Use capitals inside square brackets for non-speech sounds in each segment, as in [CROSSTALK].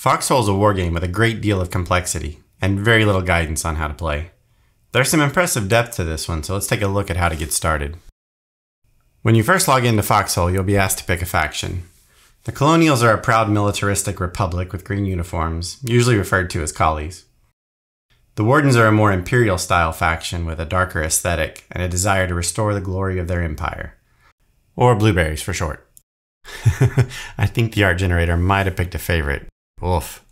Foxhole is a wargame with a great deal of complexity and very little guidance on how to play. There's some impressive depth to this one, so let's take a look at how to get started. When you first log into Foxhole, you'll be asked to pick a faction. The Colonials are a proud militaristic republic with green uniforms, usually referred to as collies. The Wardens are a more imperial style faction with a darker aesthetic and a desire to restore the glory of their empire. Or blueberries for short. [LAUGHS] I think the art generator might have picked a favorite. Oof.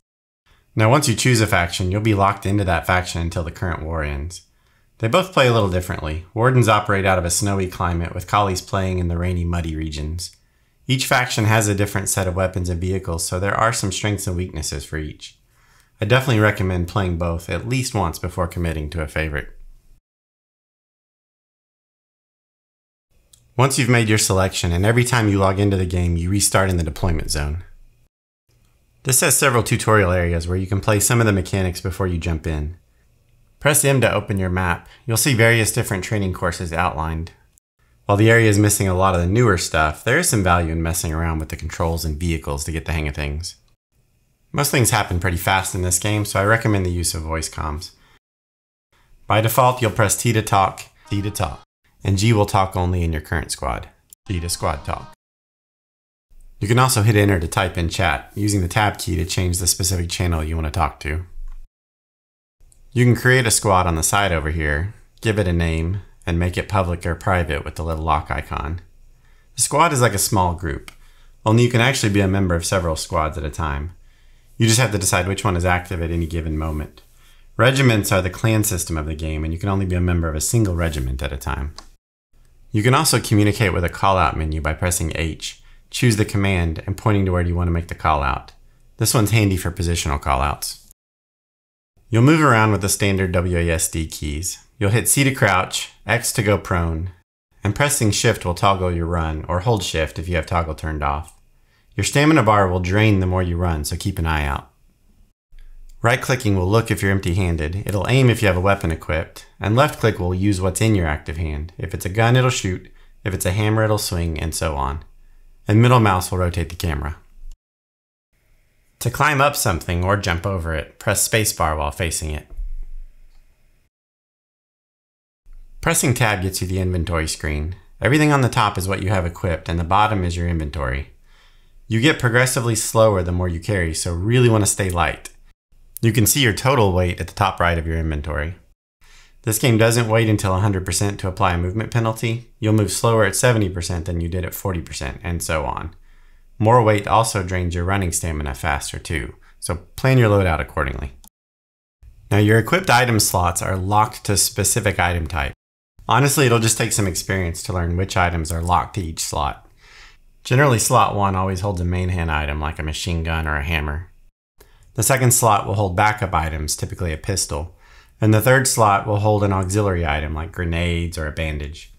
Now, once you choose a faction, you'll be locked into that faction until the current war ends. They both play a little differently. Wardens operate out of a snowy climate, with collies playing in the rainy, muddy regions. Each faction has a different set of weapons and vehicles, so there are some strengths and weaknesses for each. I definitely recommend playing both at least once before committing to a favorite. Once you've made your selection, and every time you log into the game, you restart in the deployment zone. This has several tutorial areas where you can play some of the mechanics before you jump in. Press M to open your map. You'll see various different training courses outlined. While the area is missing a lot of the newer stuff, there is some value in messing around with the controls and vehicles to get the hang of things. Most things happen pretty fast in this game, so I recommend the use of voice comms. By default, you'll press T to talk, D to talk, and G will talk only in your current squad, G to squad talk. You can also hit enter to type in chat, using the tab key to change the specific channel you want to talk to. You can create a squad on the side over here, give it a name, and make it public or private with the little lock icon. The squad is like a small group, only you can actually be a member of several squads at a time. You just have to decide which one is active at any given moment. Regiments are the clan system of the game, and you can only be a member of a single regiment at a time. You can also communicate with a callout menu by pressing H, choose the command, and pointing to where you want to make the callout. This one's handy for positional callouts. You'll move around with the standard WASD keys. You'll hit C to crouch, X to go prone, and pressing shift will toggle your run, or hold shift if you have toggle turned off. Your stamina bar will drain the more you run, so keep an eye out. Right clicking will look if you're empty handed, it'll aim if you have a weapon equipped, and left click will use what's in your active hand. If it's a gun, it'll shoot, if it's a hammer, it'll swing, and so on. And middle mouse will rotate the camera. To climb up something or jump over it, press spacebar while facing it. Pressing tab gets you the inventory screen. Everything on the top is what you have equipped, and the bottom is your inventory. You get progressively slower the more you carry, so really want to stay light. You can see your total weight at the top right of your inventory. This game doesn't wait until 100% to apply a movement penalty. You'll move slower at 70% than you did at 40%, and so on. More weight also drains your running stamina faster too, so plan your loadout accordingly. Now your equipped item slots are locked to specific item type. Honestly, it'll just take some experience to learn which items are locked to each slot. Generally, slot 1 always holds a main hand item like a machine gun or a hammer. The second slot will hold backup items, typically a pistol, and the third slot will hold an auxiliary item like grenades or a bandage.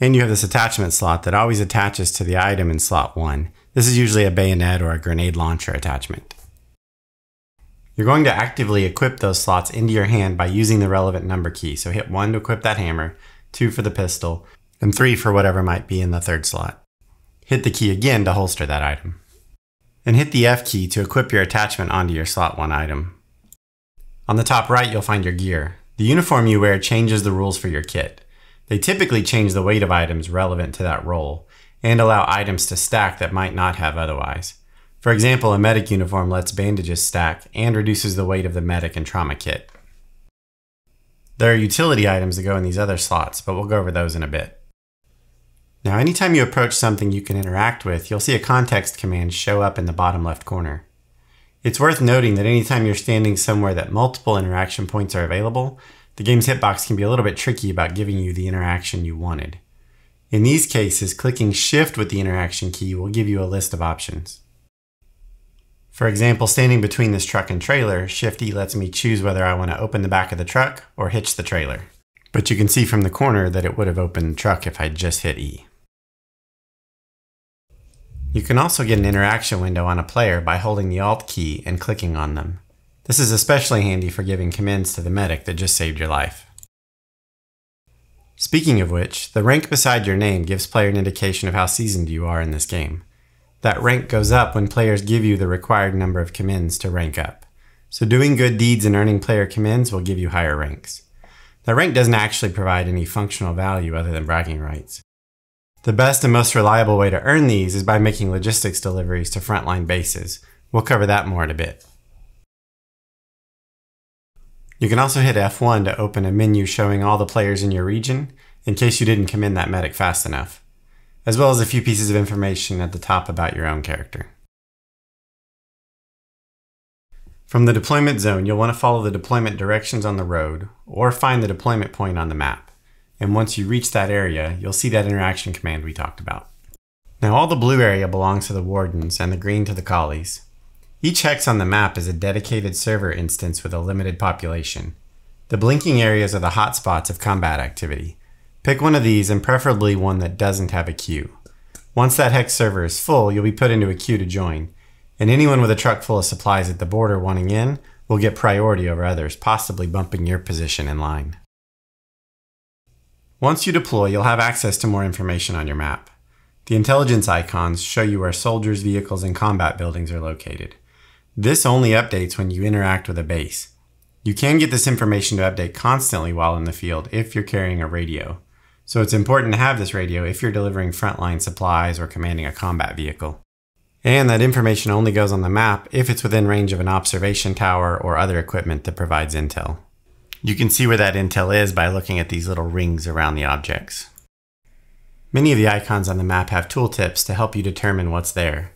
And you have this attachment slot that always attaches to the item in slot 1. This is usually a bayonet or a grenade launcher attachment. You're going to actively equip those slots into your hand by using the relevant number key. So hit 1 to equip that hammer, 2 for the pistol, and 3 for whatever might be in the third slot. Hit the key again to holster that item. And hit the F key to equip your attachment onto your slot 1 item. On the top right, you'll find your gear. The uniform you wear changes the rules for your kit. They typically change the weight of items relevant to that role, and allow items to stack that might not have otherwise. For example, a medic uniform lets bandages stack and reduces the weight of the medic and trauma kit. There are utility items that go in these other slots, but we'll go over those in a bit. Now, anytime you approach something you can interact with, you'll see a context command show up in the bottom left corner. It's worth noting that anytime you're standing somewhere that multiple interaction points are available, the game's hitbox can be a little bit tricky about giving you the interaction you wanted. In these cases, clicking Shift with the interaction key will give you a list of options. For example, standing between this truck and trailer, Shift E lets me choose whether I want to open the back of the truck or hitch the trailer. But you can see from the corner that it would have opened the truck if I just hit E. You can also get an interaction window on a player by holding the Alt key and clicking on them. This is especially handy for giving commands to the medic that just saved your life. Speaking of which, the rank beside your name gives player an indication of how seasoned you are in this game. That rank goes up when players give you the required number of commends to rank up. So doing good deeds and earning player commends will give you higher ranks. That rank doesn't actually provide any functional value other than bragging rights. The best and most reliable way to earn these is by making logistics deliveries to frontline bases. We'll cover that more in a bit. You can also hit F1 to open a menu showing all the players in your region in case you didn't commend that medic fast enough, as well as a few pieces of information at the top about your own character. From the deployment zone, you'll want to follow the deployment directions on the road or find the deployment point on the map. And once you reach that area, you'll see that interaction command we talked about. Now all the blue area belongs to the wardens and the green to the collies. Each hex on the map is a dedicated server instance with a limited population. The blinking areas are the hotspots of combat activity. Pick one of these and preferably one that doesn't have a queue. Once that hex server is full, you'll be put into a queue to join, and anyone with a truck full of supplies at the border wanting in will get priority over others, possibly bumping your position in line. Once you deploy, you'll have access to more information on your map. The intelligence icons show you where soldiers, vehicles, and combat buildings are located. This only updates when you interact with a base. You can get this information to update constantly while in the field if you're carrying a radio. So it's important to have this radio if you're delivering frontline supplies or commanding a combat vehicle. And that information only goes on the map if it's within range of an observation tower or other equipment that provides intel. You can see where that intel is by looking at these little rings around the objects. Many of the icons on the map have tooltips to help you determine what's there.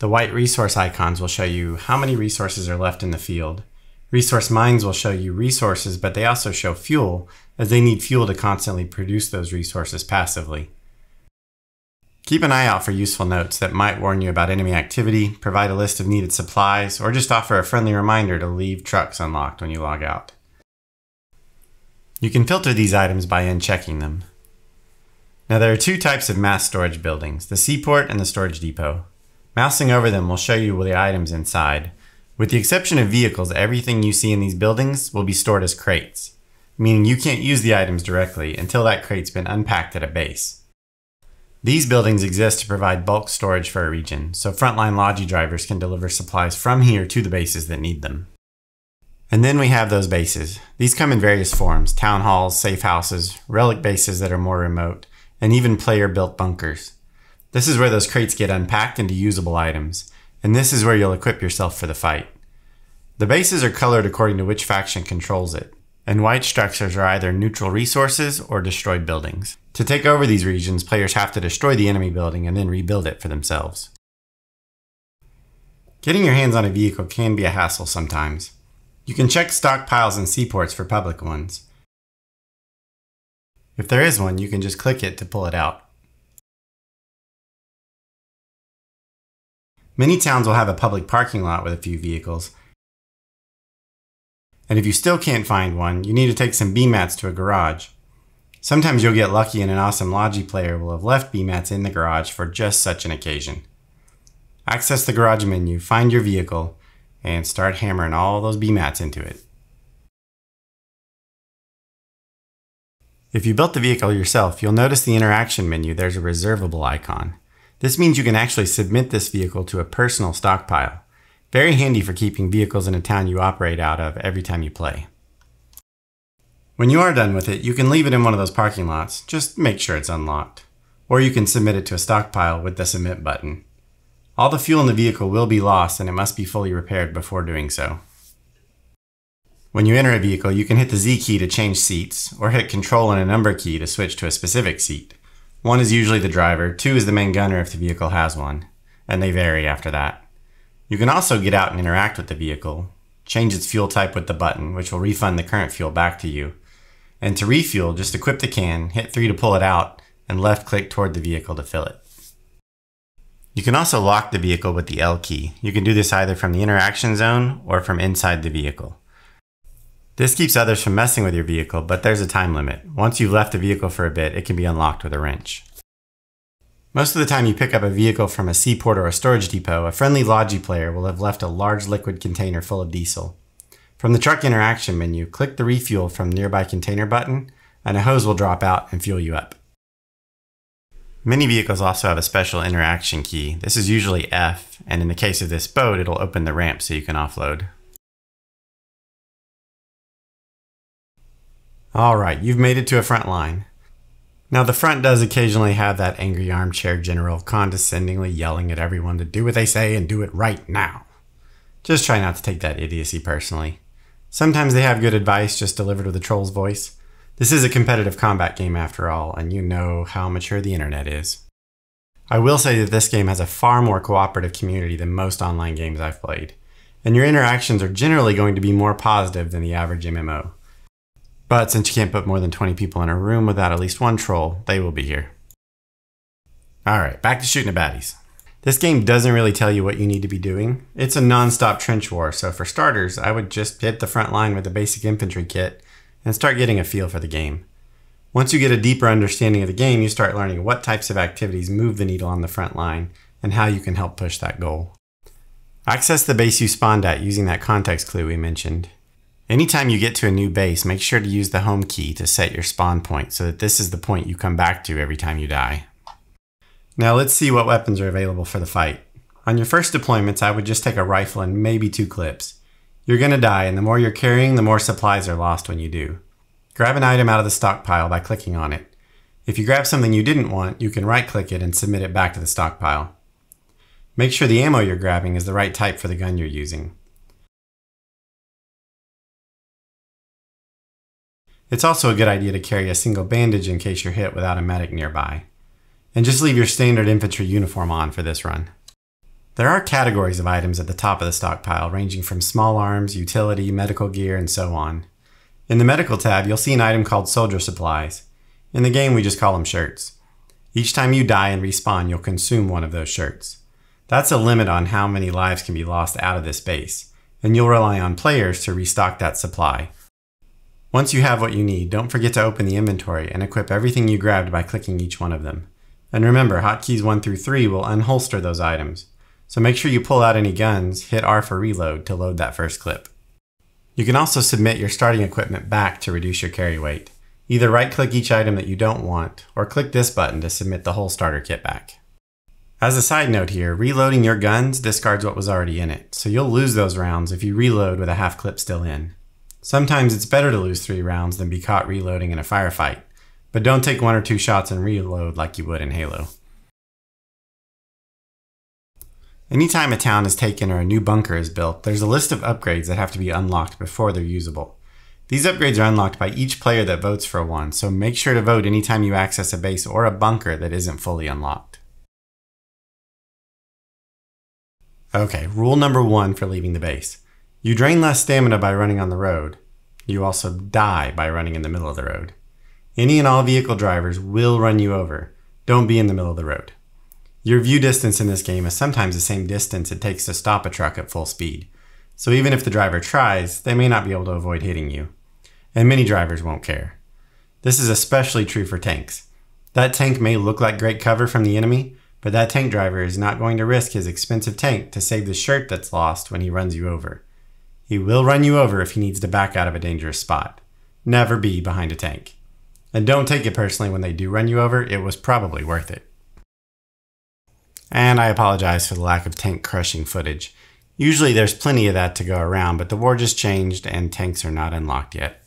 The white resource icons will show you how many resources are left in the field. Resource mines will show you resources, but they also show fuel, as they need fuel to constantly produce those resources passively. Keep an eye out for useful notes that might warn you about enemy activity, provide a list of needed supplies, or just offer a friendly reminder to leave trucks unlocked when you log out. You can filter these items by unchecking them. Now there are two types of mass storage buildings, the seaport and the storage depot. Mousing over them will show you the items inside. With the exception of vehicles, everything you see in these buildings will be stored as crates, meaning you can't use the items directly until that crate's been unpacked at a base. These buildings exist to provide bulk storage for a region, so frontline Logi drivers can deliver supplies from here to the bases that need them. And then we have those bases. These come in various forms town halls, safe houses, relic bases that are more remote, and even player built bunkers. This is where those crates get unpacked into usable items, and this is where you'll equip yourself for the fight. The bases are colored according to which faction controls it, and white structures are either neutral resources or destroyed buildings. To take over these regions, players have to destroy the enemy building and then rebuild it for themselves. Getting your hands on a vehicle can be a hassle sometimes. You can check stockpiles and seaports for public ones. If there is one, you can just click it to pull it out. Many towns will have a public parking lot with a few vehicles. And if you still can't find one, you need to take some BMATs to a garage. Sometimes you'll get lucky and an awesome Logi player will have left BMATs in the garage for just such an occasion. Access the garage menu, find your vehicle, and start hammering all those B mats into it. If you built the vehicle yourself, you'll notice the interaction menu there's a reservable icon. This means you can actually submit this vehicle to a personal stockpile. Very handy for keeping vehicles in a town you operate out of every time you play. When you are done with it, you can leave it in one of those parking lots, just make sure it's unlocked. Or you can submit it to a stockpile with the submit button. All the fuel in the vehicle will be lost and it must be fully repaired before doing so. When you enter a vehicle, you can hit the Z key to change seats, or hit Control and a number key to switch to a specific seat. One is usually the driver, two is the main gunner if the vehicle has one, and they vary after that. You can also get out and interact with the vehicle, change its fuel type with the button, which will refund the current fuel back to you. And to refuel, just equip the can, hit 3 to pull it out, and left click toward the vehicle to fill it. You can also lock the vehicle with the L key. You can do this either from the interaction zone or from inside the vehicle. This keeps others from messing with your vehicle, but there's a time limit. Once you've left the vehicle for a bit, it can be unlocked with a wrench. Most of the time you pick up a vehicle from a seaport or a storage depot, a friendly Logi player will have left a large liquid container full of diesel. From the truck interaction menu, click the refuel from nearby container button, and a hose will drop out and fuel you up. Many vehicles also have a special interaction key. This is usually F, and in the case of this boat, it'll open the ramp so you can offload. Alright, you've made it to a front line. Now the front does occasionally have that angry armchair general condescendingly yelling at everyone to do what they say and do it right now. Just try not to take that idiocy personally. Sometimes they have good advice just delivered with a troll's voice. This is a competitive combat game after all, and you know how mature the internet is. I will say that this game has a far more cooperative community than most online games I've played, and your interactions are generally going to be more positive than the average MMO. But since you can't put more than 20 people in a room without at least one troll, they will be here. Alright, back to shooting the baddies. This game doesn't really tell you what you need to be doing. It's a non-stop trench war, so for starters, I would just hit the front line with a basic infantry kit and start getting a feel for the game. Once you get a deeper understanding of the game, you start learning what types of activities move the needle on the front line and how you can help push that goal. Access the base you spawned at using that context clue we mentioned. Anytime you get to a new base, make sure to use the home key to set your spawn point so that this is the point you come back to every time you die. Now let's see what weapons are available for the fight. On your first deployments, I would just take a rifle and maybe two clips. You're going to die, and the more you're carrying, the more supplies are lost when you do. Grab an item out of the stockpile by clicking on it. If you grab something you didn't want, you can right click it and submit it back to the stockpile. Make sure the ammo you're grabbing is the right type for the gun you're using. It's also a good idea to carry a single bandage in case you're hit without a medic nearby. And just leave your standard infantry uniform on for this run. There are categories of items at the top of the stockpile, ranging from small arms, utility, medical gear, and so on. In the medical tab, you'll see an item called soldier supplies. In the game, we just call them shirts. Each time you die and respawn, you'll consume one of those shirts. That's a limit on how many lives can be lost out of this base, and you'll rely on players to restock that supply. Once you have what you need, don't forget to open the inventory and equip everything you grabbed by clicking each one of them. And remember, hotkeys 1 through 3 will unholster those items. So make sure you pull out any guns, hit R for reload to load that first clip. You can also submit your starting equipment back to reduce your carry weight. Either right click each item that you don't want, or click this button to submit the whole starter kit back. As a side note here, reloading your guns discards what was already in it, so you'll lose those rounds if you reload with a half clip still in. Sometimes it's better to lose three rounds than be caught reloading in a firefight, but don't take one or two shots and reload like you would in Halo. Anytime a town is taken or a new bunker is built, there's a list of upgrades that have to be unlocked before they're usable. These upgrades are unlocked by each player that votes for one, so make sure to vote anytime you access a base or a bunker that isn't fully unlocked. Okay, rule number one for leaving the base. You drain less stamina by running on the road. You also die by running in the middle of the road. Any and all vehicle drivers will run you over. Don't be in the middle of the road. Your view distance in this game is sometimes the same distance it takes to stop a truck at full speed. So even if the driver tries, they may not be able to avoid hitting you. And many drivers won't care. This is especially true for tanks. That tank may look like great cover from the enemy, but that tank driver is not going to risk his expensive tank to save the shirt that's lost when he runs you over. He will run you over if he needs to back out of a dangerous spot. Never be behind a tank. And don't take it personally when they do run you over, it was probably worth it. And I apologize for the lack of tank crushing footage. Usually there's plenty of that to go around, but the war just changed and tanks are not unlocked yet.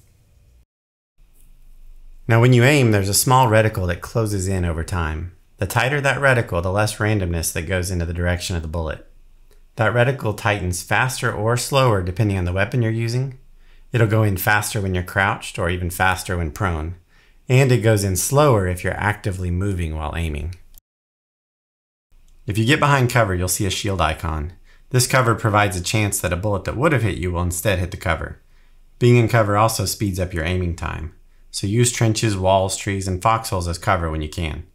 Now when you aim, there's a small reticle that closes in over time. The tighter that reticle, the less randomness that goes into the direction of the bullet. That reticle tightens faster or slower depending on the weapon you're using. It'll go in faster when you're crouched or even faster when prone. And it goes in slower if you're actively moving while aiming. If you get behind cover, you'll see a shield icon. This cover provides a chance that a bullet that would have hit you will instead hit the cover. Being in cover also speeds up your aiming time, so use trenches, walls, trees, and foxholes as cover when you can.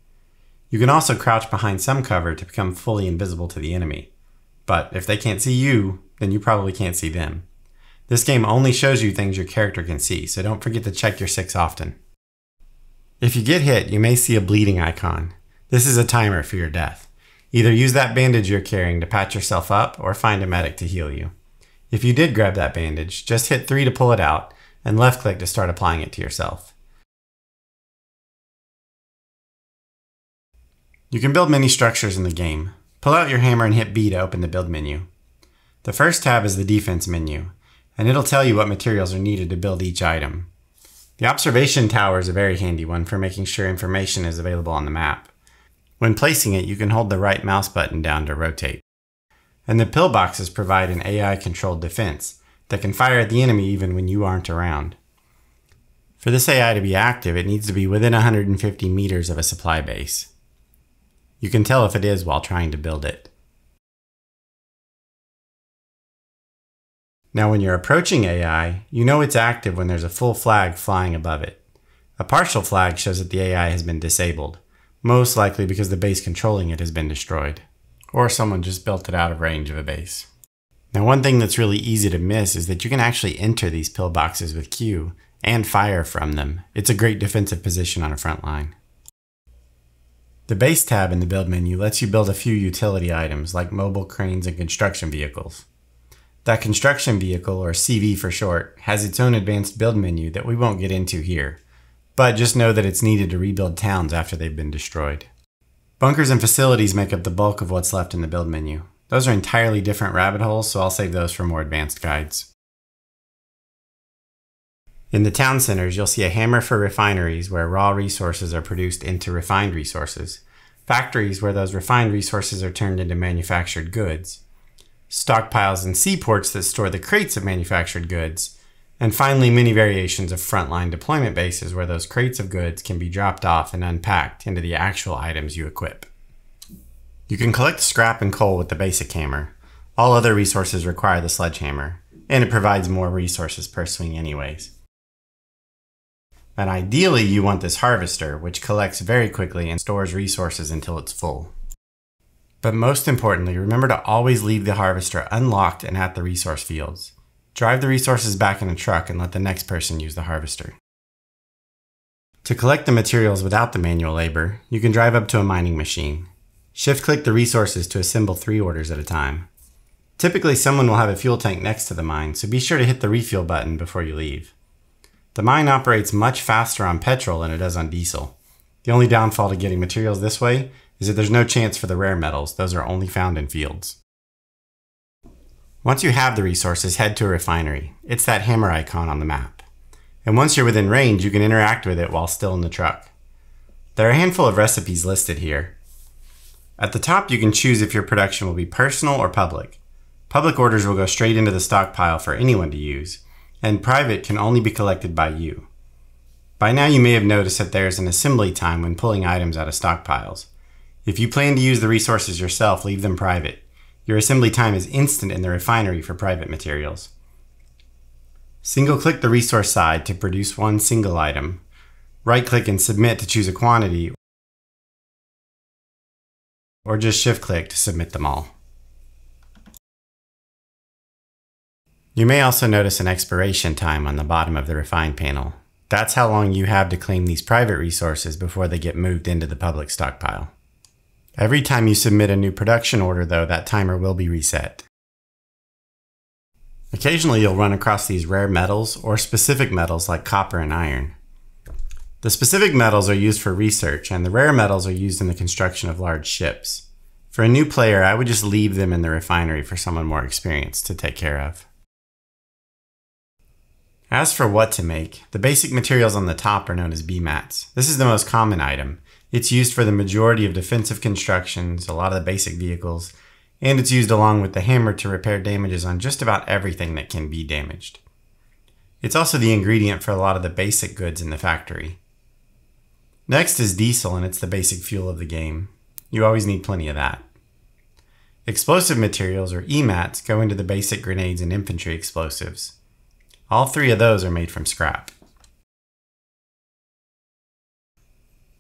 You can also crouch behind some cover to become fully invisible to the enemy. But if they can't see you, then you probably can't see them. This game only shows you things your character can see, so don't forget to check your 6 often. If you get hit, you may see a bleeding icon. This is a timer for your death. Either use that bandage you're carrying to patch yourself up or find a medic to heal you. If you did grab that bandage, just hit 3 to pull it out and left click to start applying it to yourself. You can build many structures in the game. Pull out your hammer and hit B to open the build menu. The first tab is the defense menu, and it'll tell you what materials are needed to build each item. The observation tower is a very handy one for making sure information is available on the map. When placing it, you can hold the right mouse button down to rotate. And the pillboxes provide an AI controlled defense that can fire at the enemy even when you aren't around. For this AI to be active, it needs to be within 150 meters of a supply base. You can tell if it is while trying to build it. Now when you're approaching AI, you know it's active when there's a full flag flying above it. A partial flag shows that the AI has been disabled, most likely because the base controlling it has been destroyed, or someone just built it out of range of a base. Now one thing that's really easy to miss is that you can actually enter these pillboxes with Q and fire from them. It's a great defensive position on a front line. The Base tab in the Build menu lets you build a few utility items like mobile cranes and construction vehicles. That construction vehicle, or CV for short, has its own advanced build menu that we won't get into here, but just know that it's needed to rebuild towns after they've been destroyed. Bunkers and facilities make up the bulk of what's left in the build menu. Those are entirely different rabbit holes, so I'll save those for more advanced guides. In the town centers, you'll see a hammer for refineries where raw resources are produced into refined resources, factories where those refined resources are turned into manufactured goods, stockpiles and seaports that store the crates of manufactured goods, and finally many variations of frontline deployment bases where those crates of goods can be dropped off and unpacked into the actual items you equip. You can collect scrap and coal with the basic hammer. All other resources require the sledgehammer, and it provides more resources per swing anyways. And ideally, you want this harvester, which collects very quickly and stores resources until it's full. But most importantly, remember to always leave the harvester unlocked and at the resource fields. Drive the resources back in a truck and let the next person use the harvester. To collect the materials without the manual labor, you can drive up to a mining machine. Shift click the resources to assemble three orders at a time. Typically, someone will have a fuel tank next to the mine, so be sure to hit the refuel button before you leave. The mine operates much faster on petrol than it does on diesel. The only downfall to getting materials this way is that there's no chance for the rare metals, those are only found in fields. Once you have the resources, head to a refinery. It's that hammer icon on the map. And once you're within range, you can interact with it while still in the truck. There are a handful of recipes listed here. At the top, you can choose if your production will be personal or public. Public orders will go straight into the stockpile for anyone to use, and private can only be collected by you. By now you may have noticed that there is an assembly time when pulling items out of stockpiles. If you plan to use the resources yourself, leave them private. Your assembly time is instant in the refinery for private materials. Single click the resource side to produce one single item. Right click and submit to choose a quantity, or just shift click to submit them all. You may also notice an expiration time on the bottom of the Refine panel. That's how long you have to claim these private resources before they get moved into the public stockpile. Every time you submit a new production order, though, that timer will be reset. Occasionally you'll run across these rare metals or specific metals like copper and iron. The specific metals are used for research and the rare metals are used in the construction of large ships. For a new player, I would just leave them in the refinery for someone more experienced to take care of. As for what to make, the basic materials on the top are known as BMATs. This is the most common item. It's used for the majority of defensive constructions, a lot of the basic vehicles, and it's used along with the hammer to repair damages on just about everything that can be damaged. It's also the ingredient for a lot of the basic goods in the factory. Next is diesel, and it's the basic fuel of the game. You always need plenty of that. Explosive materials, or EMATs, go into the basic grenades and infantry explosives. All three of those are made from scrap.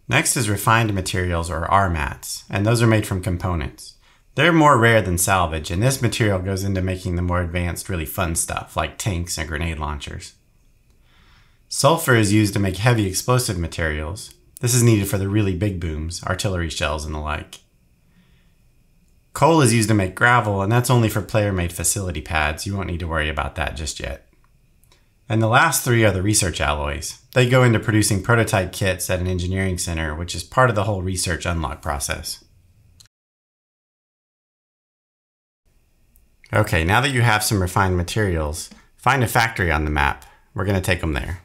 Next is refined materials or RMATs, and those are made from components. They're more rare than salvage, and this material goes into making the more advanced, really fun stuff like tanks and grenade launchers. Sulfur is used to make heavy explosive materials. This is needed for the really big booms, artillery shells, and the like. Coal is used to make gravel, and that's only for player made facility pads. You won't need to worry about that just yet. And the last three are the research alloys. They go into producing prototype kits at an engineering center, which is part of the whole research unlock process. Okay, now that you have some refined materials, find a factory on the map. We're going to take them there.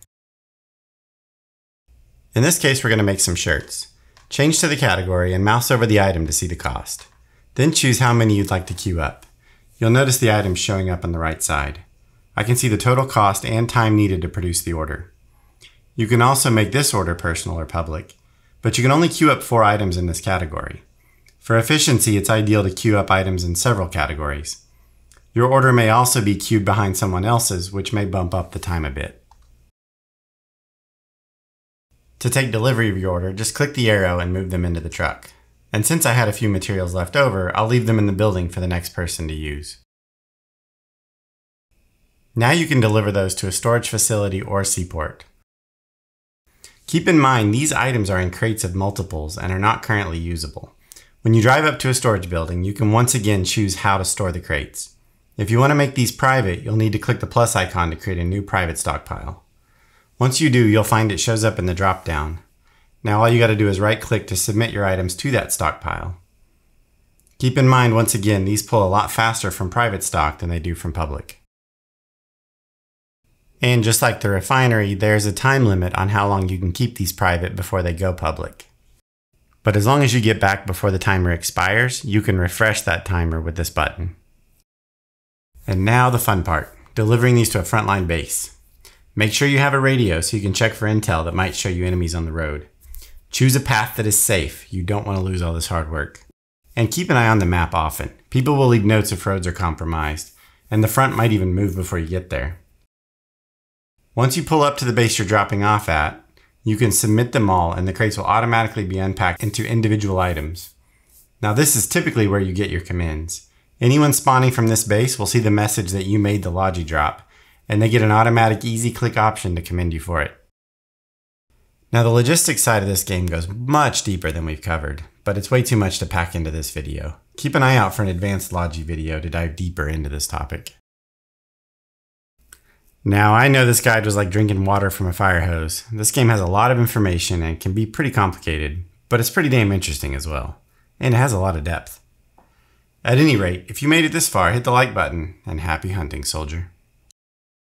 In this case, we're going to make some shirts. Change to the category and mouse over the item to see the cost. Then choose how many you'd like to queue up. You'll notice the items showing up on the right side. I can see the total cost and time needed to produce the order. You can also make this order personal or public, but you can only queue up four items in this category. For efficiency, it's ideal to queue up items in several categories. Your order may also be queued behind someone else's, which may bump up the time a bit. To take delivery of your order, just click the arrow and move them into the truck. And since I had a few materials left over, I'll leave them in the building for the next person to use. Now you can deliver those to a storage facility or seaport. Keep in mind these items are in crates of multiples and are not currently usable. When you drive up to a storage building, you can once again choose how to store the crates. If you want to make these private, you'll need to click the plus icon to create a new private stockpile. Once you do, you'll find it shows up in the drop-down. Now all you got to do is right-click to submit your items to that stockpile. Keep in mind, once again, these pull a lot faster from private stock than they do from public. And just like the refinery, there's a time limit on how long you can keep these private before they go public. But as long as you get back before the timer expires, you can refresh that timer with this button. And now the fun part, delivering these to a frontline base. Make sure you have a radio so you can check for intel that might show you enemies on the road. Choose a path that is safe. You don't want to lose all this hard work. And keep an eye on the map often. People will leave notes if roads are compromised, and the front might even move before you get there. Once you pull up to the base you're dropping off at, you can submit them all and the crates will automatically be unpacked into individual items. Now this is typically where you get your commands. Anyone spawning from this base will see the message that you made the Logi drop, and they get an automatic easy click option to commend you for it. Now the logistics side of this game goes much deeper than we've covered, but it's way too much to pack into this video. Keep an eye out for an advanced Logi video to dive deeper into this topic. Now, I know this guide was like drinking water from a fire hose. This game has a lot of information and can be pretty complicated, but it's pretty damn interesting as well. And it has a lot of depth. At any rate, if you made it this far, hit the like button, and happy hunting, soldier.